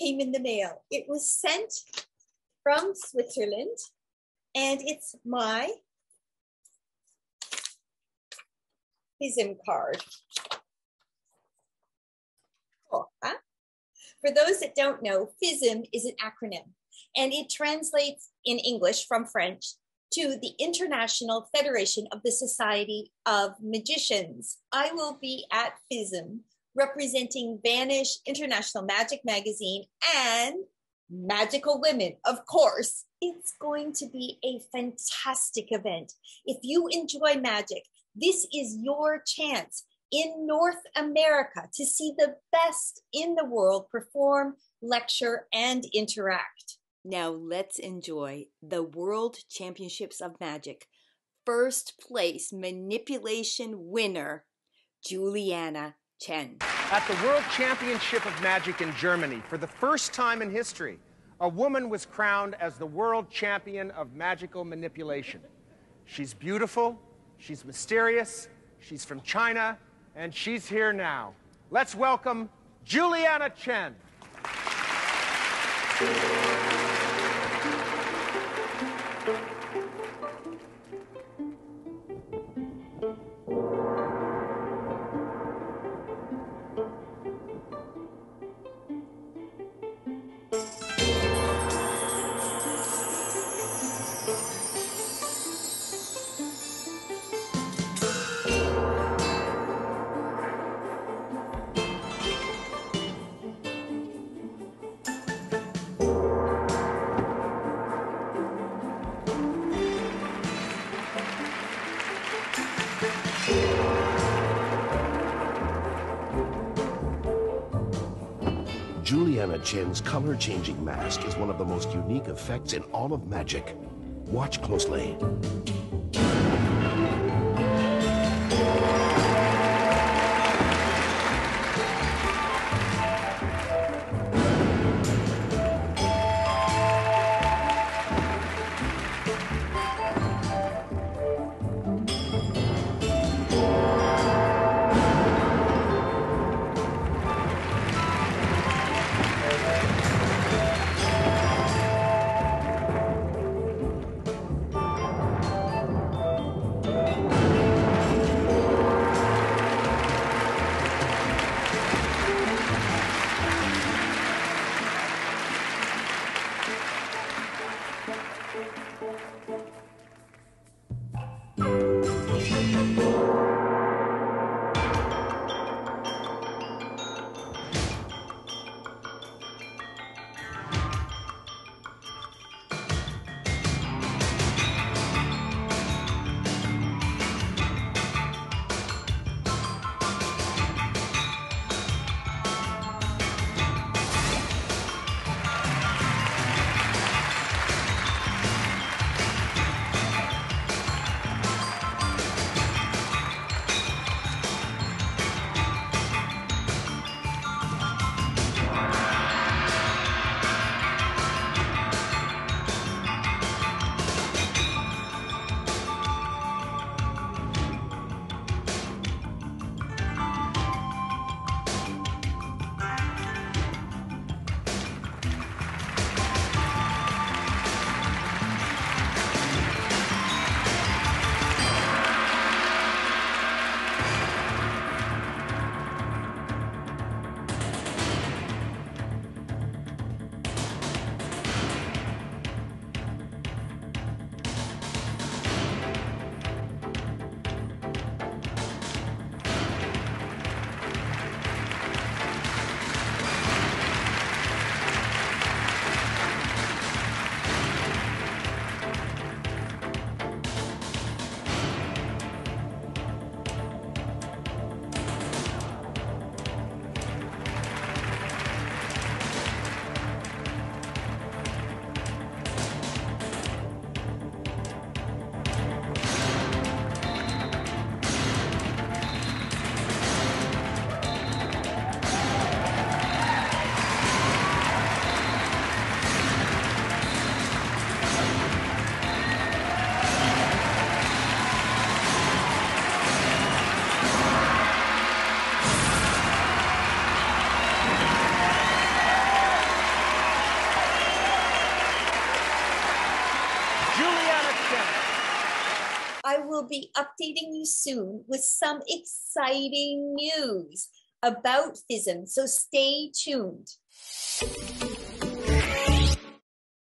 came in the mail. It was sent from Switzerland, and it's my FISM card. Cool, huh? For those that don't know, FISM is an acronym, and it translates in English from French to the International Federation of the Society of Magicians. I will be at FISM representing Vanish International Magic Magazine and Magical Women, of course. It's going to be a fantastic event. If you enjoy magic, this is your chance in North America to see the best in the world perform, lecture, and interact. Now let's enjoy the World Championships of Magic first place manipulation winner, Juliana Chen. At the World Championship of Magic in Germany, for the first time in history, a woman was crowned as the world champion of magical manipulation. She's beautiful, she's mysterious, she's from China, and she's here now. Let's welcome Juliana Chen. Juliana Chen's color-changing mask is one of the most unique effects in all of magic. Watch closely. Will be updating you soon with some exciting news about FISM, so stay tuned.